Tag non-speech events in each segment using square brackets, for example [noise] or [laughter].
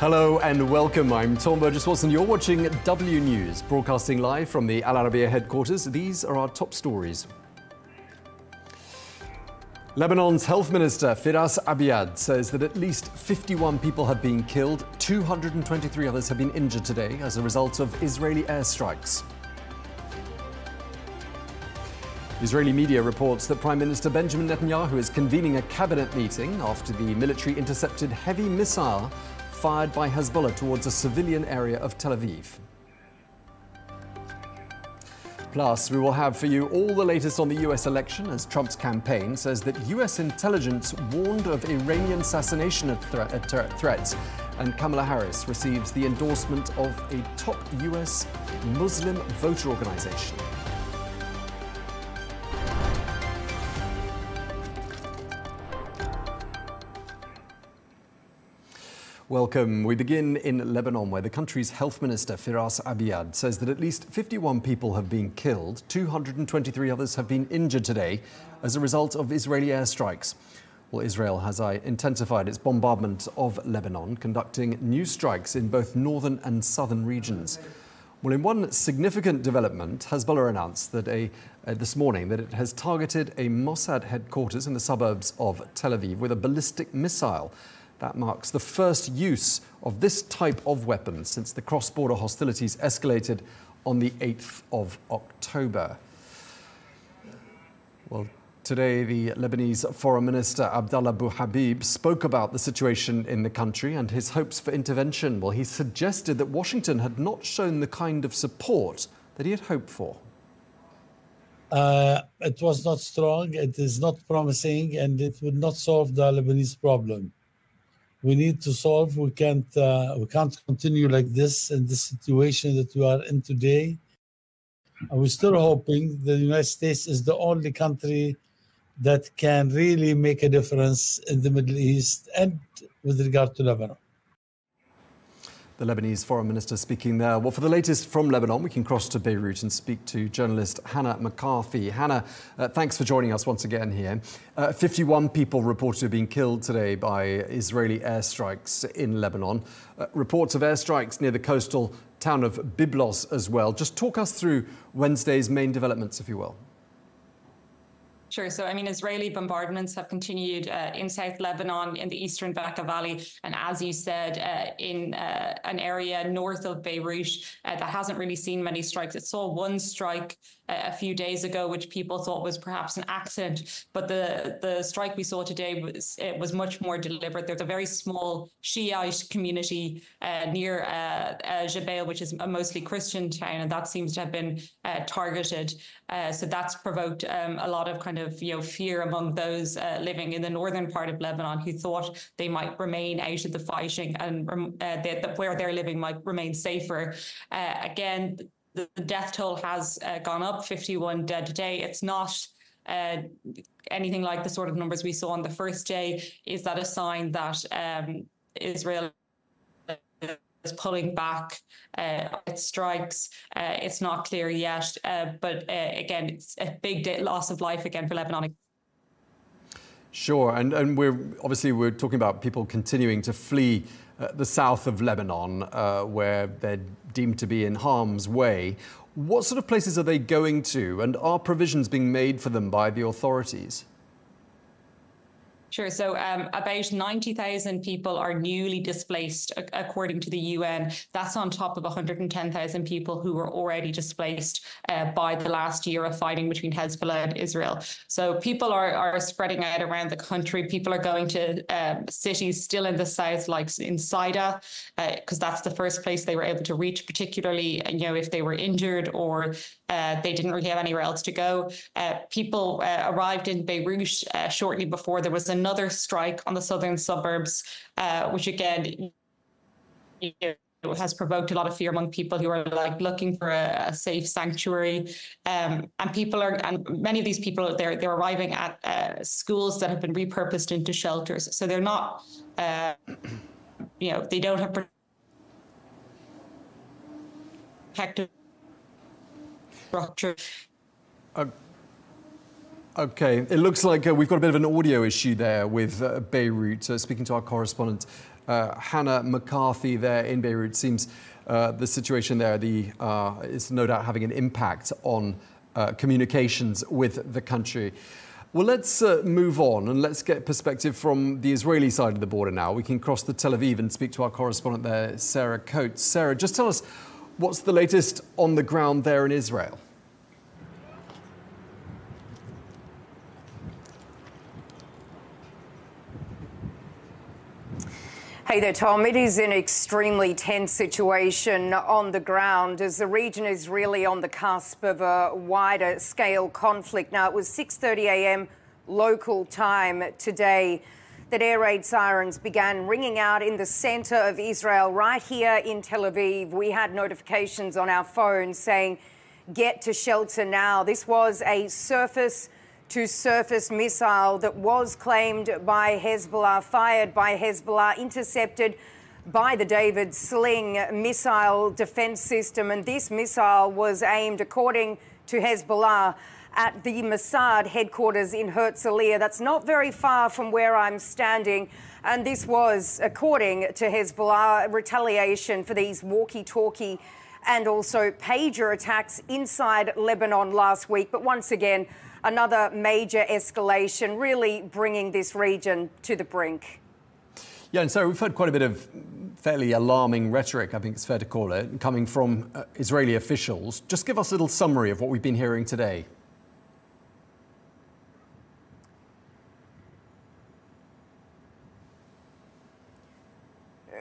Hello and welcome. I'm Tom Burges Watson. You're watching W News, broadcasting live from the Al Arabiya headquarters. These are our top stories. Lebanon's health minister Firas Abiad says that at least 51 people have been killed, 223 others have been injured today as a result of Israeli airstrikes. Israeli media reports that Prime Minister Benjamin Netanyahu is convening a cabinet meeting after the military intercepted heavy missile fired by Hezbollah towards a civilian area of Tel Aviv. Plus, we will have for you all the latest on the US election as Trump's campaign says that US intelligence warned of Iranian assassination threats, and Kamala Harris receives the endorsement of a top US Muslim voter organization. Welcome. We begin in Lebanon, where the country's health minister, Firas Abiad, says that at least 51 people have been killed, 223 others have been injured today as a result of Israeli airstrikes. Well, Israel has intensified its bombardment of Lebanon, conducting new strikes in both northern and southern regions. Well, in one significant development, Hezbollah announced that a, uh, this morning that it has targeted a Mossad headquarters in the suburbs of Tel Aviv with a ballistic missile. That marks the first use of this type of weapon since the cross border hostilities escalated on the 8th of October. Well, Today, the Lebanese Foreign Minister Abdallah Abu Habib spoke about the situation in the country and his hopes for intervention. Well, he suggested that Washington had not shown the kind of support that he had hoped for. Uh, it was not strong, it is not promising, and it would not solve the Lebanese problem we need to solve. We can't uh, we can't continue like this in the situation that we are in today. And we're still hoping the United States is the only country that can really make a difference in the Middle East and with regard to Lebanon the Lebanese foreign minister speaking there. Well, for the latest from Lebanon, we can cross to Beirut and speak to journalist Hannah McCarthy. Hannah, uh, thanks for joining us once again here. Uh, 51 people reported to have been killed today by Israeli airstrikes in Lebanon. Uh, reports of airstrikes near the coastal town of Byblos as well. Just talk us through Wednesday's main developments, if you will. Sure. So, I mean, Israeli bombardments have continued uh, in South Lebanon, in the eastern Bekaa Valley, and as you said, uh, in uh, an area north of Beirut uh, that hasn't really seen many strikes. It saw one strike a few days ago, which people thought was perhaps an accident. But the the strike we saw today was it was much more deliberate. There's a very small Shiite community uh, near uh, uh, Jbeil, which is a mostly Christian town, and that seems to have been uh, targeted. Uh, so that's provoked um, a lot of kind of you know fear among those living in the northern part of Lebanon who thought they might remain out of the fighting and uh, they, where they're living might remain safer. again the death toll has uh, gone up 51 dead today. It's not uh, anything like the sort of numbers we saw on the first day. Is that a sign that um, Israel is pulling back uh, its strikes? Uh, it's not clear yet. Uh, but uh, again, it's a big loss of life again for Lebanon. Sure, and, and we're obviously we're talking about people continuing to flee uh, the south of Lebanon, uh, where they're deemed to be in harm's way. What sort of places are they going to, and are provisions being made for them by the authorities? Sure. So um, about 90,000 people are newly displaced, according to the UN. That's on top of 110,000 people who were already displaced uh, by the last year of fighting between Hezbollah and Israel. So people are, are spreading out around the country. People are going to um, cities still in the south, like in Saida, because uh, that's the first place they were able to reach, particularly you know if they were injured or uh, they didn't really have anywhere else to go. Uh, people uh, arrived in Beirut uh, shortly before there was another strike on the southern suburbs, uh, which again you know, has provoked a lot of fear among people who are like looking for a, a safe sanctuary. Um, and people are, and many of these people, they're they're arriving at uh, schools that have been repurposed into shelters. So they're not, [clears throat] you know, they don't have protective structure. Uh, okay, it looks like uh, we've got a bit of an audio issue there with uh, Beirut. Uh, speaking to our correspondent uh, Hannah McCarthy there in Beirut. Seems uh, the situation there the, uh, is no doubt having an impact on communications with the country. Well, let's move on and let's get perspective from the Israeli side of the border now. We can cross the Tel Aviv and speak to our correspondent there, Sarah Coates. Sarah, just tell us what's the latest on the ground there in Israel? Hey there, Tom. It is an extremely tense situation on the ground as the region is really on the cusp of a wider scale conflict. Now, it was 6:30 a.m. local time today that air raid sirens began ringing out in the center of Israel, right here in Tel Aviv. We had notifications on our phones saying, "Get to shelter now." This was a surface to surface missile that was claimed by Hezbollah, fired by Hezbollah, intercepted by the David's Sling missile defense system. And this missile was aimed, according to Hezbollah, at the Mossad headquarters in Herzliya. That's not very far from where I'm standing. And this was, according to Hezbollah, retaliation for these walkie talkie and also pager attacks inside Lebanon last week. But once again, another major escalation, really bringing this region to the brink. Yeah, and so we've heard quite a bit of fairly alarming rhetoric, I think it's fair to call it, coming from uh, Israeli officials. Just give us a little summary of what we've been hearing today.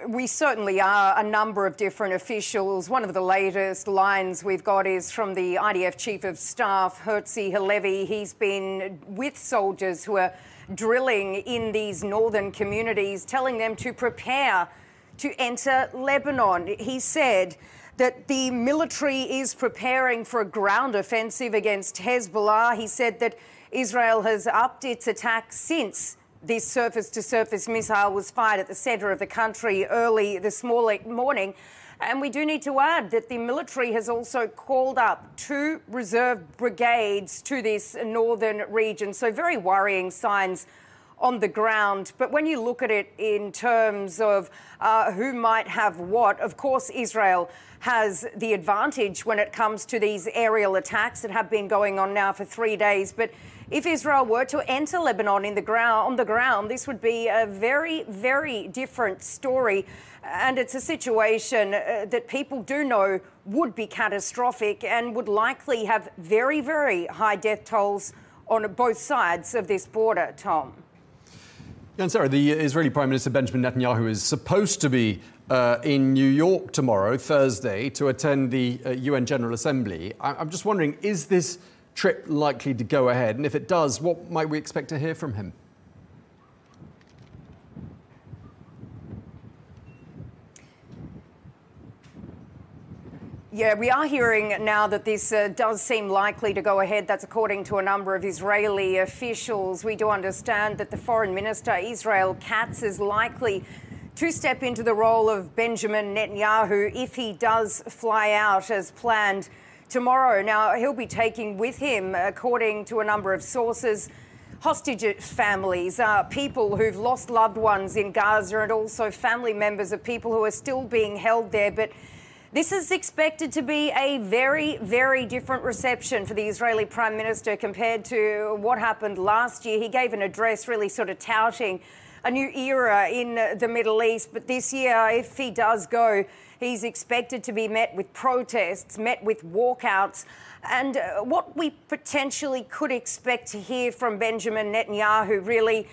We certainly are a number of different officials. One of the latest lines we've got is from the IDF Chief of Staff, Herzi Halevi. He's been with soldiers who are drilling in these northern communities, telling them to prepare to enter Lebanon. He said that the military is preparing for a ground offensive against Hezbollah. He said that Israel has upped its attack since this surface to surface missile was fired at the centre of the country early this morning. And we do need to add that the military has also called up two reserve brigades to this northern region. So, very worrying signs on the ground. But when you look at it in terms of uh, who might have what, of course, Israel has the advantage when it comes to these aerial attacks that have been going on now for three days. But if Israel were to enter Lebanon in the ground, on the ground, this would be a very, very different story. And it's a situation uh, that people do know would be catastrophic and would likely have very, very high death tolls on both sides of this border, Tom. And Sarah, the Israeli Prime Minister Benjamin Netanyahu is supposed to be uh, in New York tomorrow, Thursday, to attend the uh, UN General Assembly. I- I'm just wondering, is this trip likely to go ahead? And if it does, what might we expect to hear from him? Yeah, we are hearing now that this uh, does seem likely to go ahead. That's according to a number of Israeli officials. We do understand that the foreign minister, Israel Katz, is likely to step into the role of Benjamin Netanyahu if he does fly out as planned tomorrow. Now, he'll be taking with him, according to a number of sources, hostage families, uh, people who've lost loved ones in Gaza, and also family members of people who are still being held there. But this is expected to be a very, very different reception for the Israeli Prime Minister compared to what happened last year. He gave an address really sort of touting a new era in the Middle East. But this year, if he does go, He's expected to be met with protests, met with walkouts. And uh, what we potentially could expect to hear from Benjamin Netanyahu really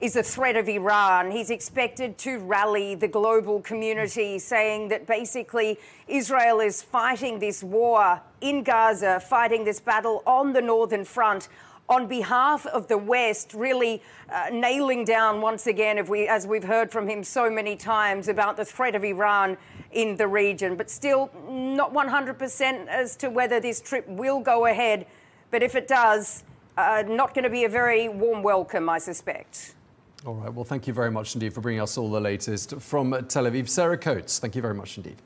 is a threat of Iran. He's expected to rally the global community, saying that basically Israel is fighting this war in Gaza, fighting this battle on the northern front on behalf of the West, really uh, nailing down once again, we, as we've heard from him so many times, about the threat of Iran in the region. But still, not 100% as to whether this trip will go ahead. But if it does, uh, not going to be a very warm welcome, I suspect. All right. Well, thank you very much indeed for bringing us all the latest from Tel Aviv. Sarah Coates, thank you very much indeed.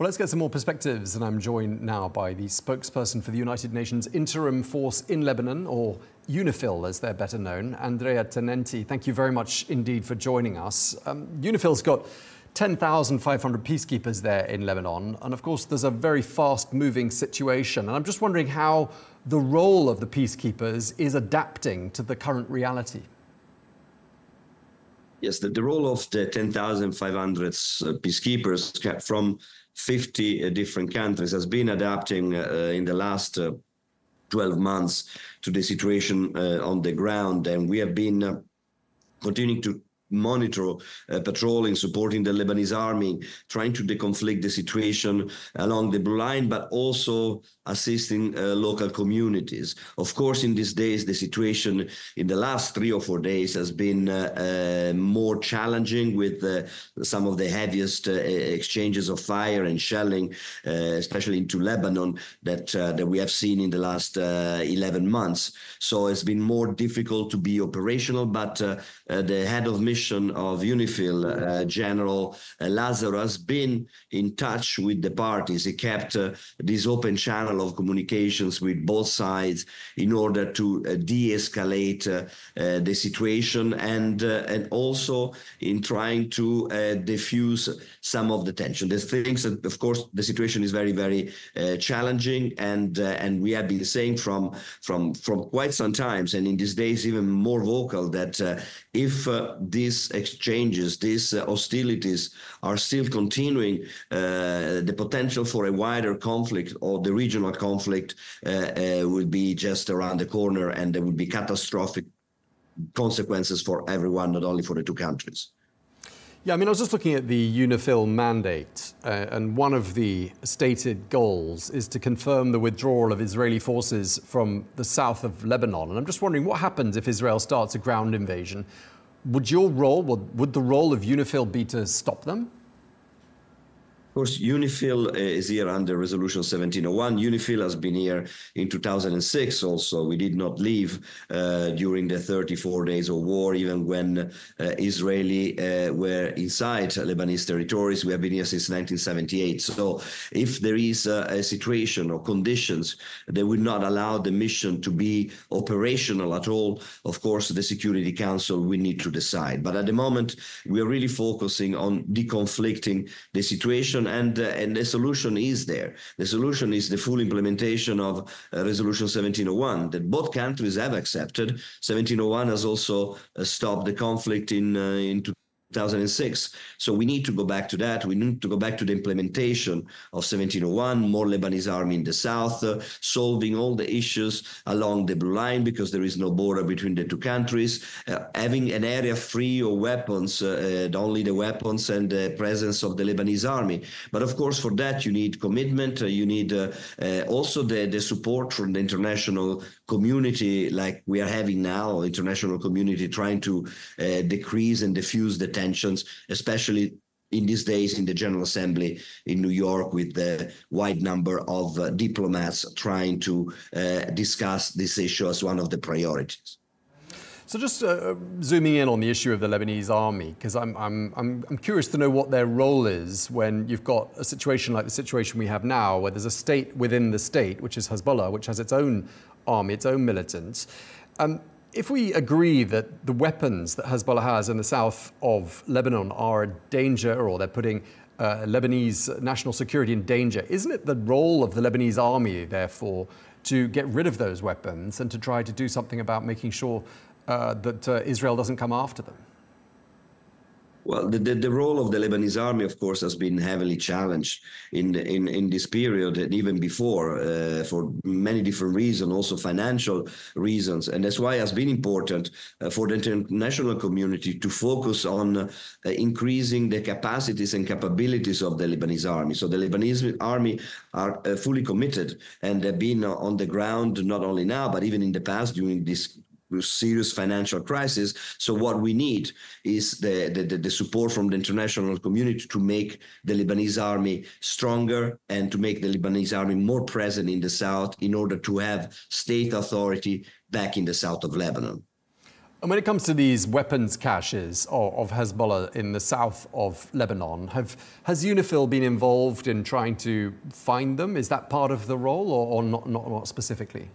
Well, let's get some more perspectives, and I'm joined now by the spokesperson for the United Nations Interim Force in Lebanon, or UNIFIL, as they're better known. Andrea Tenenti, thank you very much indeed for joining us. Um, UNIFIL's got 10,500 peacekeepers there in Lebanon, and of course, there's a very fast moving situation. And I'm just wondering how the role of the peacekeepers is adapting to the current reality. Yes, the, the role of the 10,500 uh, peacekeepers from 50 uh, different countries has been adapting uh, in the last uh, 12 months to the situation on the ground. And we have been continuing to monitor uh, patrolling, supporting the Lebanese army, trying to deconflict the situation along the blue line, but also assisting uh, local communities. Of course, in these days, the situation in the last three or four days has been uh, uh more challenging with uh, some of the heaviest uh, exchanges of fire and shelling, especially into Lebanon, that, that we have seen in the last 11 months. So it's been more difficult to be operational, but the head of mission of UNIFIL, General Lazaro, has been in touch with the parties. He kept this open channel of communications with both sides in order to uh, de-escalate uh, uh, the situation and and also in trying to diffuse some of the tension. There's things that, of course, the situation is very very challenging and and we have been saying from from from quite some times and in these days even more vocal that if uh, these exchanges, these uh, hostilities are still continuing, uh, the potential for a wider conflict or the regional conflict uh, uh, would be just around the corner and there would be catastrophic consequences for everyone, not only for the two countries. Yeah, I mean, I was just looking at the UNIFIL mandate, uh, and one of the stated goals is to confirm the withdrawal of Israeli forces from the south of Lebanon. And I'm just wondering what happens if Israel starts a ground invasion? Would your role, would, would the role of UNIFIL be to stop them? Of course, UNIFIL uh, is here under Resolution 1701. UNIFIL has been here in 2006 also. We did not leave uh, during the 34 days of war, even when uh, Israeli uh, were inside Lebanese territories. We have been here since 1978. So if there is a, a situation or conditions that would not allow the mission to be operational at all, of course, the Security Council will need to decide. But at the moment, we are really focusing on deconflicting the situation solution and uh, and the solution is there. The solution is the full implementation of uh, Resolution 1701 that both countries have accepted. 1701 has also uh, stopped the conflict in in 2006. So we need to go back to that. We need to go back to the implementation of 1701, more Lebanese army in the south, uh, solving all the issues along the blue line because there is no border between the two countries, uh, having an area free of weapons, uh, uh only the weapons and the presence of the Lebanese army. But of course, for that, you need commitment. Uh, you need uh, also the, the support from the international community like we are having now, international community trying to decrease and diffuse the tensions, especially in these days in the General Assembly in New York with the wide number of uh, diplomats trying to uh, discuss this issue as one of the priorities. So just uh, zooming in on the issue of the Lebanese army, because I'm, I'm, I'm, I'm, curious to know what their role is when you've got a situation like the situation we have now, where there's a state within the state, which is Hezbollah, which has its own army, its own militants. Um, if we agree that the weapons that Hezbollah has in the south of Lebanon are a danger or they're putting uh, Lebanese national security in danger, isn't it the role of the Lebanese army, therefore, to get rid of those weapons and to try to do something about making sure uh, that uh, Israel doesn't come after them? Well, the, the, the, role of the Lebanese army, of course, has been heavily challenged in the, in, in this period and even before uh, for many different reasons, also financial reasons. And that's why it has been important uh, for the international community to focus on uh, increasing the capacities and capabilities of the Lebanese army. So the Lebanese army are uh, fully committed and they've been on the ground not only now, but even in the past during this serious financial crisis. So what we need is the, the, the, support from the international community to make the Lebanese army stronger and to make the Lebanese army more present in the south in order to have state authority back in the south of Lebanon. And when it comes to these weapons caches of, Hezbollah in the south of Lebanon, have, has UNIFIL been involved in trying to find them? Is that part of the role or, or not, not, not specifically?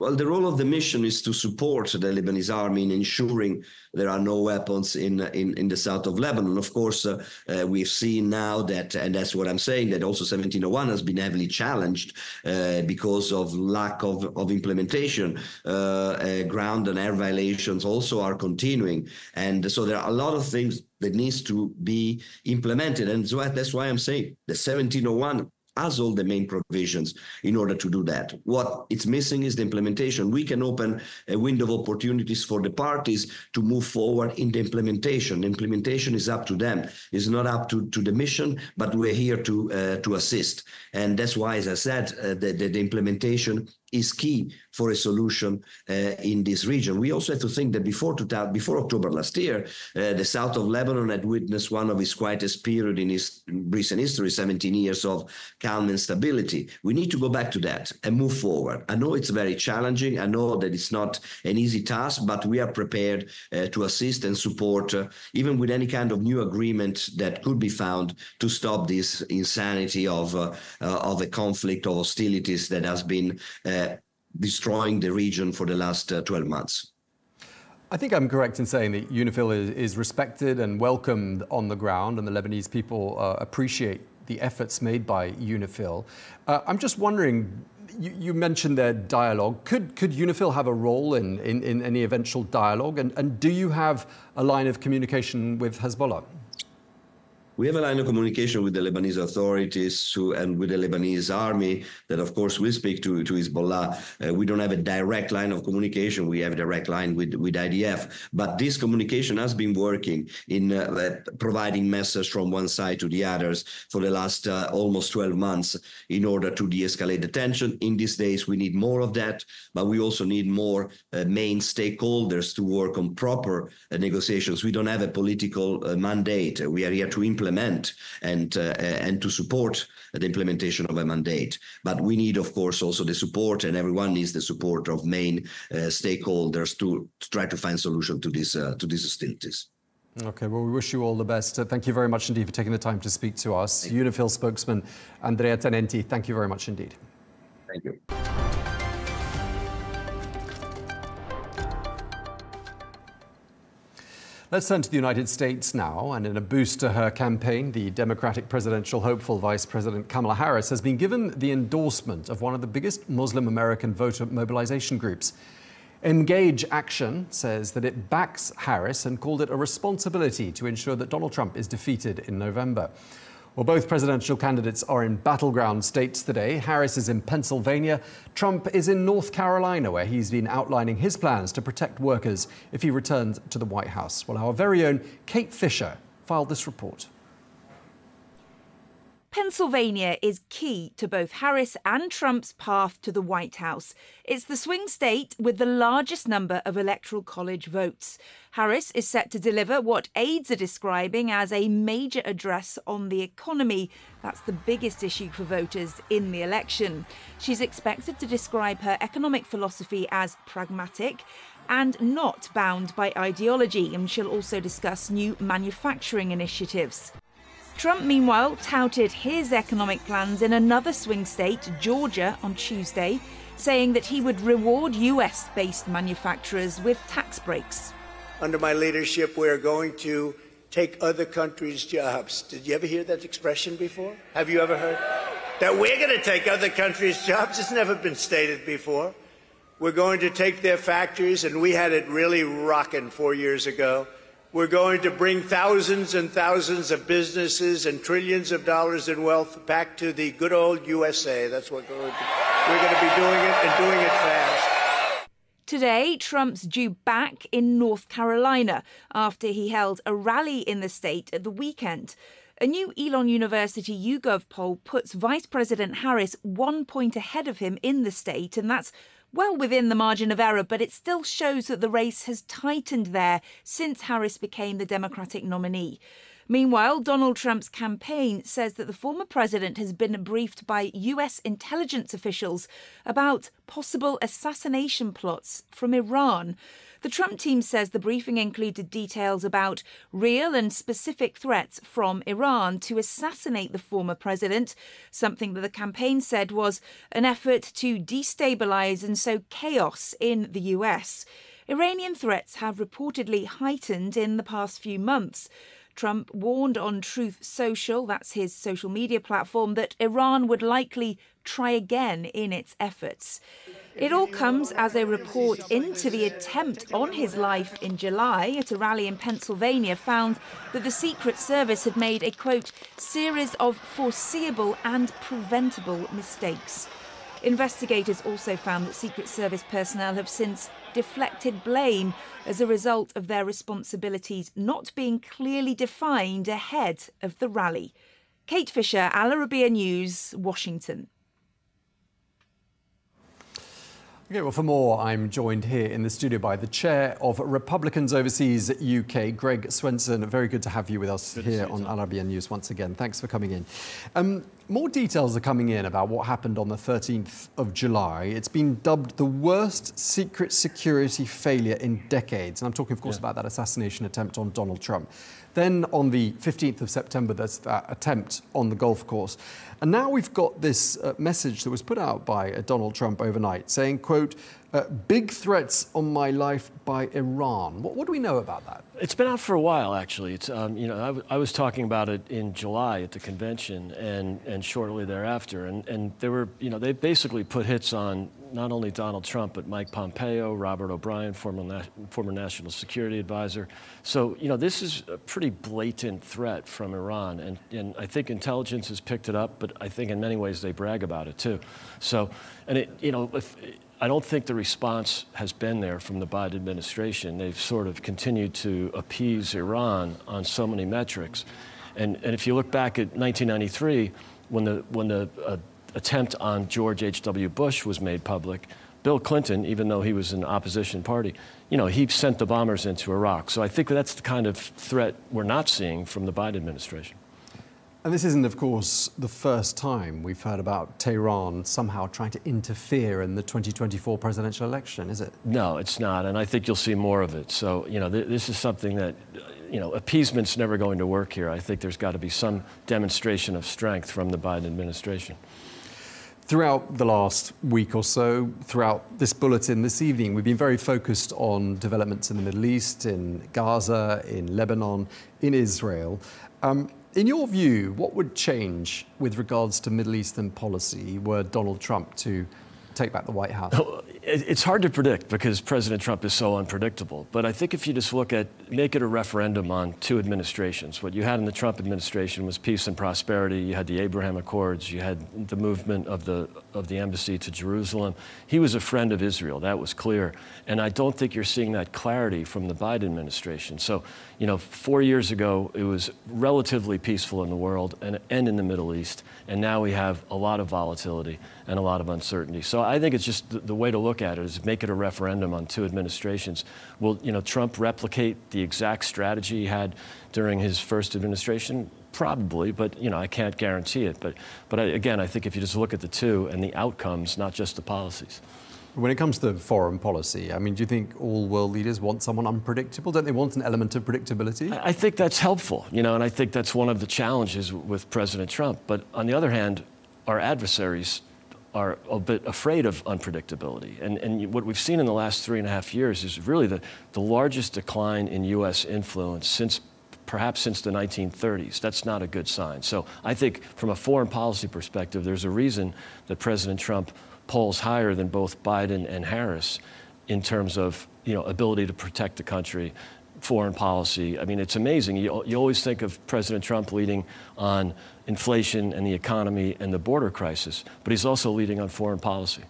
Well, the role of the mission is to support the Lebanese army in ensuring there are no weapons in in, in the south of Lebanon. Of course, uh, uh, we've seen now that, and that's what I'm saying, that also 1701 has been heavily challenged uh, because of lack of, of implementation. Uh, uh, ground and air violations also are continuing. And so there are a lot of things that needs to be implemented. And so that's why I'm saying the 1701 has all the main provisions in order to do that. What it's missing is the implementation. We can open a window of opportunities for the parties to move forward in the implementation. Implementation is up to them. It's not up to, to the mission, but we're here to uh, to assist. And that's why, as I said, uh, the, the, the implementation is key for a solution uh, in this region. We also have to think that before before October last year, uh, the south of Lebanon had witnessed one of its quietest period in its recent history, 17 years of calm and stability. We need to go back to that and move forward. I know it's very challenging. I know that it's not an easy task, but we are prepared uh, to assist and support, uh, even with any kind of new agreement that could be found to stop this insanity of uh, uh, of a conflict or hostilities that has been destroying the region for the last uh, 12 months. I think I'm correct in saying that UNIFIL is, is respected and welcomed on the ground, and the Lebanese people uh, appreciate the efforts made by UNIFIL. Uh, I'm just wondering, you, you, mentioned their dialogue. Could, could UNIFIL have a role in, in, in any eventual dialogue? And, and do you have a line of communication with Hezbollah? We have a line of communication with the Lebanese authorities who, and with the Lebanese army that, of course, we speak to, to Hezbollah. Uh, we don't have a direct line of communication. We have a direct line with, with IDF. But this communication has been working in uh, providing messages from one side to the others for the last uh, almost 12 months in order to de-escalate the tension. In these days, we need more of that, but we also need more uh, main stakeholders to work on proper uh, negotiations. We don't have a political uh, mandate. We are here to implement implement and uh, and to support the implementation of a mandate. But we need, of course, also the support, and everyone needs the support of main uh, stakeholders to, to, try to find solution to this uh, to these hostilities. Okay, well, we wish you all the best. Uh, thank you very much indeed for taking the time to speak to us. UNIFIL spokesman Andrea Tenenti, thank you very much indeed. Thank you. Let's turn to the United States now. And in a boost to her campaign, the Democratic presidential hopeful Vice President Kamala Harris has been given the endorsement of one of the biggest Muslim American voter mobilization groups. Engage Action says that it backs Harris and called it a responsibility to ensure that Donald Trump is defeated in November. Well, both presidential candidates are in battleground states today. Harris is in Pennsylvania. Trump is in North Carolina, where he's been outlining his plans to protect workers if he returns to the White House. Well, our very own Kate Fisher filed this report. Pennsylvania is key to both Harris and Trump's path to the White House. It's the swing state with the largest number of electoral college votes. Harris is set to deliver what aides are describing as a major address on the economy. That's the biggest issue for voters in the election. She's expected to describe her economic philosophy as pragmatic and not bound by ideology, and she'll also discuss new manufacturing initiatives. Trump, meanwhile, touted his economic plans in another swing state, Georgia, on Tuesday, saying that he would reward US based manufacturers with tax breaks. Under my leadership, we are going to take other countries' jobs. Did you ever hear that expression before? Have you ever heard? That we're going to take other countries' jobs? It's never been stated before. We're going to take their factories, and we had it really rocking four years ago. We're going to bring thousands and thousands of businesses and trillions of dollars in wealth back to the good old USA. That's what we're going to, we're going to be doing it and doing it fast. Today, Trump's due back in North Carolina after he held a rally in the state at the weekend. A new Elon University YouGov poll puts Vice President Harris one point ahead of him in the state, and that's well within the margin of error, but it still shows that the race has tightened there since Harris became the Democratic nominee. Meanwhile, Donald Trump's campaign says that the former president has been briefed by US intelligence officials about possible assassination plots from Iran. The Trump team says the briefing included details about real and specific threats from Iran to assassinate the former president, something that the campaign said was an effort to destabilize and sow chaos in the US. Iranian threats have reportedly heightened in the past few months. Trump warned on Truth Social, that's his social media platform, that Iran would likely try again in its efforts. It all comes as a report into the attempt on his life in July at a rally in Pennsylvania found that the Secret Service had made a quote series of foreseeable and preventable mistakes. Investigators also found that Secret Service personnel have since deflected blame as a result of their responsibilities not being clearly defined ahead of the rally. Kate Fisher, Al Arabiya News, Washington. Okay, well, for more, I'm joined here in the studio by the chair of Republicans Overseas UK, Greg Swenson. Very good to have you with us good here on Al Arabiya News once again. Thanks for coming in. Um, more details are coming in about what happened on the 13th of July. It's been dubbed the worst secret security failure in decades. And I'm talking, of course, yeah. about that assassination attempt on Donald Trump. Then on the 15th of September, there's that attempt on the golf course. And now we've got this uh, message that was put out by uh, Donald Trump overnight saying, quote, uh, big threats on my life by Iran. What, what, do we know about that? It's been out for a while, actually. It's, um, you know, I, was talking about it in July at the convention and, and shortly thereafter. And, and they were, you know, they basically put hits on not only Donald Trump, but Mike Pompeo, Robert O'Brien, former, na former national security advisor. So, you know, this is a pretty blatant threat from Iran. And, and I think intelligence has picked it up, but I think in many ways they brag about it too. So, and it, you know, if, I don't think the response has been there from the Biden administration. They've sort of continued to appease Iran on so many metrics. And, and if you look back at 1993, when the, when the uh, attempt on George H.W. Bush was made public, Bill Clinton, even though he was an opposition party, you know, he sent the bombers into Iraq. So I think that's the kind of threat we're not seeing from the Biden administration. And this isn't, of course, the first time we've heard about Tehran somehow trying to interfere in the 2024 presidential election, is it? No, it's not. And I think you'll see more of it. So, you know, th this is something that, you know, appeasement's never going to work here. I think there's got to be some demonstration of strength from the Biden administration. Throughout the last week or so, throughout this bulletin this evening, we've been very focused on developments in the Middle East, in Gaza, in Lebanon, in Israel. Um, in your view, what would change with regards to Middle Eastern policy were Donald Trump to take back the White House? Oh, it's hard to predict because President Trump is so unpredictable. But I think if you just look at, make it a referendum on two administrations. What you had in the Trump administration was peace and prosperity. You had the Abraham Accords. You had the movement of the, of the embassy to Jerusalem. He was a friend of Israel. That was clear. And I don't think you're seeing that clarity from the Biden administration. So, you know, four years ago, it was relatively peaceful in the world and, and in the Middle East. And now we have a lot of volatility and a lot of uncertainty. So I think it's just the, the, way to look at it is make it a referendum on two administrations. Will you know Trump replicate the exact strategy he had during his first administration? Probably, but you know I can't guarantee it. But but I, again, I think if you just look at the two and the outcomes, not just the policies. When it comes to foreign policy, I mean, do you think all world leaders want someone unpredictable? Don't they want an element of predictability? I think that's helpful, you know, and I think that's one of the challenges with President Trump. But on the other hand, our adversaries are a bit afraid of unpredictability. And, and what we've seen in the last three and a half years is really the, the largest decline in U.S. influence since perhaps since the 1930s. That's not a good sign. So I think from a foreign policy perspective, there's a reason that President Trump polls higher than both Biden and Harris in terms of you know, ability to protect the country, foreign policy. I mean, it's amazing. You, you always think of President Trump leading on inflation and the economy and the border crisis, but he's also leading on foreign policy.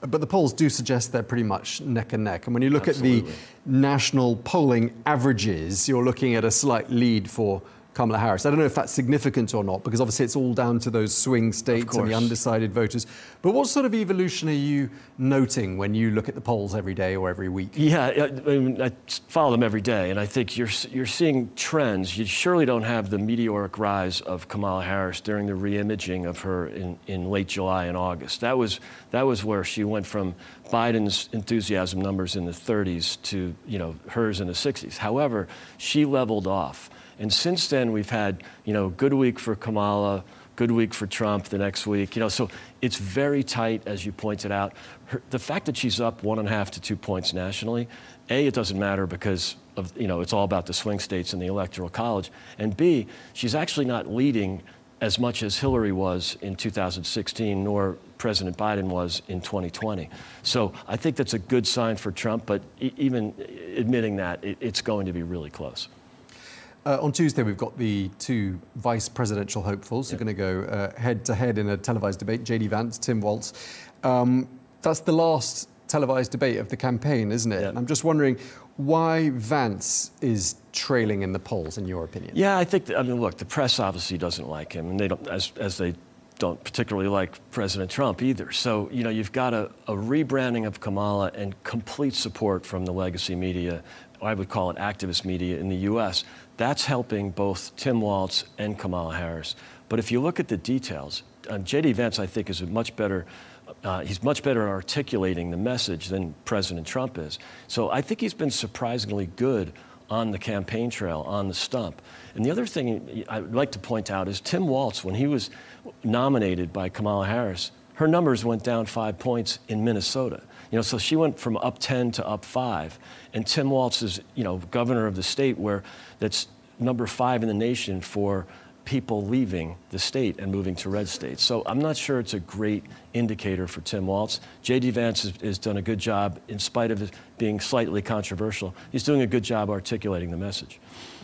But the polls do suggest they're pretty much neck and neck. And when you look Absolutely. at the national polling averages, you're looking at a slight lead for Kamala Harris. I don't know if that's significant or not, because obviously it's all down to those swing states and the undecided voters. But what sort of evolution are you noting when you look at the polls every day or every week? Yeah, I, mean, I follow them every day, and I think you're you're seeing trends. You surely don't have the meteoric rise of Kamala Harris during the reimaging of her in, in late July and August. That was that was where she went from Biden's enthusiasm numbers in the 30s to you know hers in the 60s. However, she leveled off, and since then we've had you know good week for Kamala, good week for Trump the next week. You know, so it's very tight as you pointed out. Her, the fact that she's up one and a half to two points nationally, a it doesn't matter because of you know it's all about the swing states and the electoral college, and b she's actually not leading as much as Hillary was in 2016, nor President Biden was in 2020. So I think that's a good sign for Trump, but e- even admitting that, it, it's going to be really close. Uh, on Tuesday, we've got the two vice presidential hopefuls yep. who are going to go head to head in a televised debate JD Vance, Tim Walz. Um, that's the last televised debate of the campaign, isn't it? Yep. I'm just wondering why Vance is trailing in the polls, in your opinion. Yeah, I think, that, I mean, look, the press obviously doesn't like him, and they don't, as, as they don't particularly like President Trump either. So, you know, you've got a, a, rebranding of Kamala and complete support from the legacy media, I would call it activist media in the U.S. That's helping both Tim Walz and Kamala Harris. But if you look at the details, uh, J.D. Vance, I think, is a much better. Uh, he's much better at articulating the message than President Trump is. So I think he's been surprisingly good on the campaign trail, on the stump. And the other thing I'd like to point out is Tim Walz, when he was nominated by Kamala Harris, her numbers went down five points in Minnesota. You know, so she went from up 10 to up five. And Tim Walz is, you know, governor of the state where that's number five in the nation for people leaving the state and moving to red states. So I'm not sure it's a great indicator for Tim Walz. J.D. Vance has, has, done a good job, in spite of being slightly controversial. He's doing a good job articulating the message.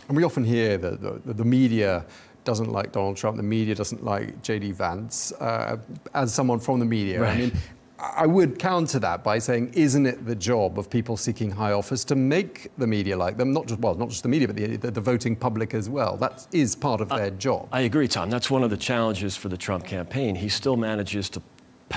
And we often hear that the, the media doesn't like Donald Trump, the media doesn't like J.D. Vance. Uh, as someone from the media, right. I mean, I would counter that by saying, isn't it the job of people seeking high office to make the media like them? Not just well, not just the media, but the, the, the voting public as well. That is part of their job. I agree, Tom. That's one of the challenges for the Trump campaign. He still manages to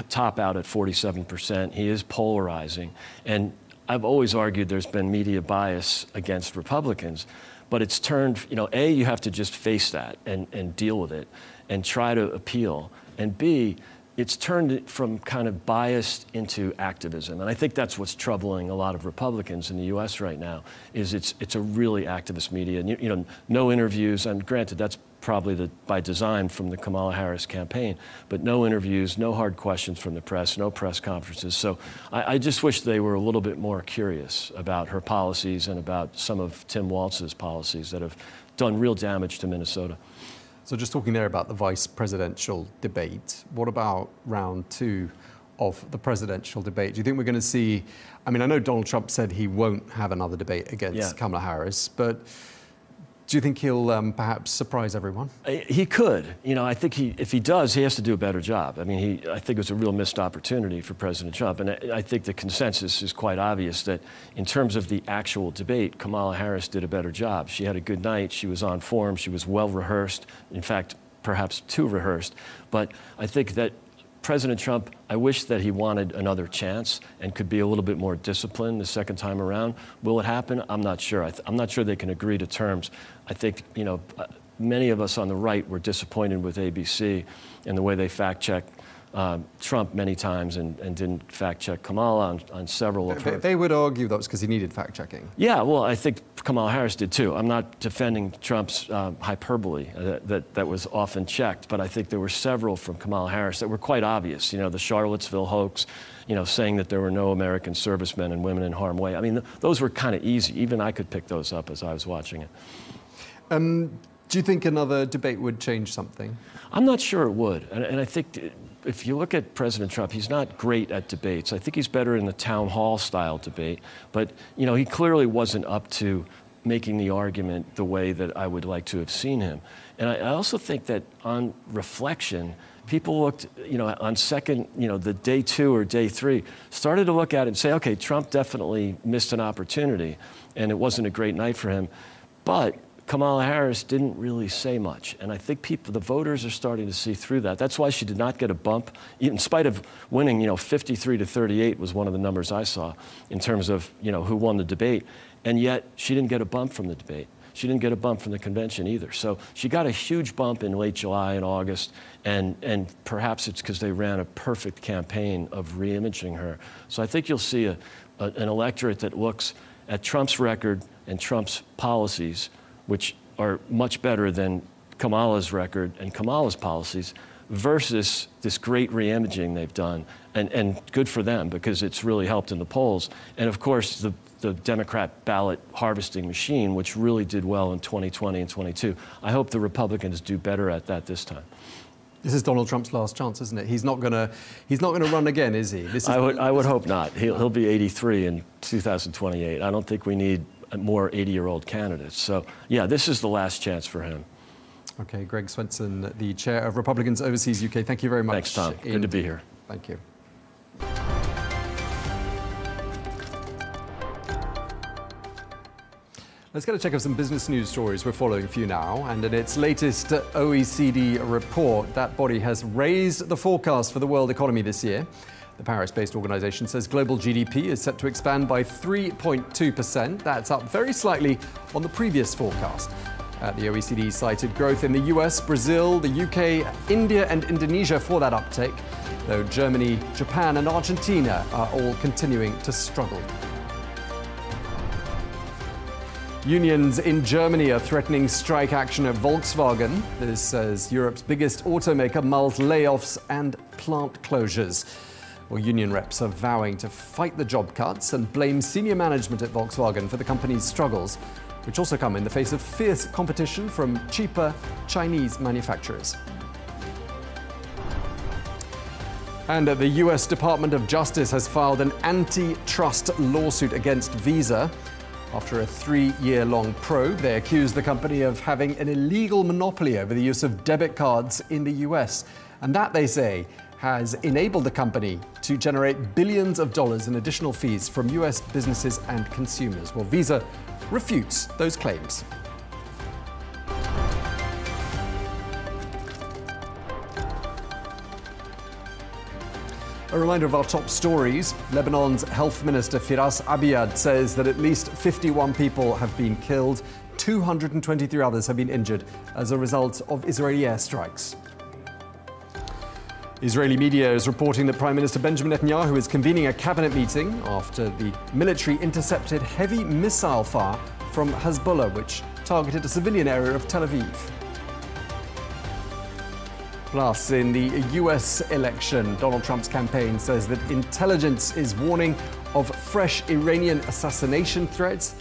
top out at 47%. He is polarizing, and I've always argued there's been media bias against Republicans, but it's turned. You know, a you have to just face that and and deal with it, and try to appeal, and b it's turned from kind of biased into activism. And I think that's what's troubling a lot of Republicans in the U.S. right now, is it's, it's a really activist media. And, you, you know, no interviews, and granted, that's probably the, by design from the Kamala Harris campaign, but no interviews, no hard questions from the press, no press conferences. So I, I just wish they were a little bit more curious about her policies and about some of Tim Walz's policies that have done real damage to Minnesota. So, just talking there about the vice presidential debate, what about round two of the presidential debate? Do you think we're going to see? I mean, I know Donald Trump said he won't have another debate against yeah. Kamala Harris, but do you think he'll um, perhaps surprise everyone? Uh, he could. You know, I think he, if he does, he has to do a better job. I mean, he, I think it was a real missed opportunity for President Trump. And I, I think the consensus is quite obvious that in terms of the actual debate, Kamala Harris did a better job. She had a good night. She was on form. She was well rehearsed. In fact, perhaps too rehearsed. But I think that President Trump, I wish that he wanted another chance and could be a little bit more disciplined the second time around. Will it happen? I'm not sure. I am not sure they can agree to terms. I think, you know, uh, many of us on the right were disappointed with ABC and the way they fact checked uh, Trump many times and, and didn't fact check Kamala on, on several of her. They, would argue that was because he needed fact checking. Yeah, well, I think Kamala Harris did too. I'm not defending Trump's uh, hyperbole uh, that, that, that, was often checked, but I think there were several from Kamala Harris that were quite obvious. You know, the Charlottesville hoax, you know, saying that there were no American servicemen and women in harm's way. I mean, th- those were kind of easy. Even I could pick those up as I was watching it. Um, do you think another debate would change something? I'm not sure it would. And, and I think if you look at President Trump, he's not great at debates. I think he's better in the town hall style debate, but you know, he clearly wasn't up to making the argument the way that I would like to have seen him. And I, also think that on reflection, people looked, you know, on second, you know, the day two or day three, started to look at it and say, okay, Trump definitely missed an opportunity, and it wasn't a great night for him. But Kamala Harris didn't really say much. And I think people, the voters are starting to see through that. That's why she did not get a bump, in spite of winning, you know, 53 to 38 was one of the numbers I saw in terms of, you know, who won the debate. And yet she didn't get a bump from the debate. She didn't get a bump from the convention either. So she got a huge bump in late July and August, and, and perhaps it's because they ran a perfect campaign of reimaging her. So I think you'll see a, a, an electorate that looks at Trump's record and Trump's policies, which are much better than Kamala's record and Kamala's policies, versus this great reimaging they've done. And, and good for them because it's really helped in the polls. And of course, the, the Democrat ballot harvesting machine, which really did well in 2020 and 22. I hope the Republicans do better at that this time. This is Donald Trump's last chance, isn't it? He's not gonna he's not gonna run again, is he? This is I would I would hope not. He'll he'll be 83 in 2028. I don't think we need more 80-year-old candidates. So yeah, this is the last chance for him. Okay, Greg Swenson, the chair of Republicans Overseas UK. Thank you very much. Thanks, Tom. Good to be here. Thank you. Let's get a check of some business news stories we're following for you now. And in its latest OECD report, that body has raised the forecast for the world economy this year. The Paris based organization says global GDP is set to expand by 3.2%. That's up very slightly on the previous forecast. Uh, the OECD cited growth in the US, Brazil, the UK, India, and Indonesia for that uptake, though Germany, Japan, and Argentina are all continuing to struggle. Unions in Germany are threatening strike action at Volkswagen. This as Europe's biggest automaker mulls layoffs and plant closures. Well, union reps are vowing to fight the job cuts and blame senior management at Volkswagen for the company's struggles, which also come in the face of fierce competition from cheaper Chinese manufacturers. And the US Department of Justice has filed an antitrust lawsuit against Visa. After a three year long probe, they accuse the company of having an illegal monopoly over the use of debit cards in the US. And that, they say, has enabled the company to generate billions of dollars in additional fees from US businesses and consumers. Well, Visa refutes those claims. A reminder of our top stories. Lebanon's health minister Firas Abiad says that at least 51 people have been killed, 223 others have been injured as a result of Israeli airstrikes. Israeli media is reporting that Prime Minister Benjamin Netanyahu is convening a cabinet meeting after the military intercepted heavy missile fire from Hezbollah, which targeted a civilian area of Tel Aviv. Plus, in the US election, Donald Trump's campaign says that intelligence is warning of fresh Iranian assassination threats.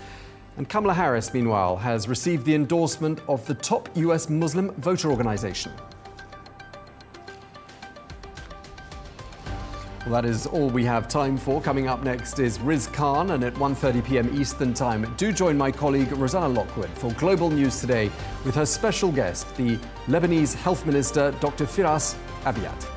And Kamala Harris, meanwhile, has received the endorsement of the top US Muslim voter organization. Well, that is all we have time for. Coming up next is Riz Khan, and at 1.30 p.m. Eastern Time, do join my colleague Rosanna Lockwood for Global News Today with her special guest, the Lebanese Health Minister, Dr. Firas Abiad.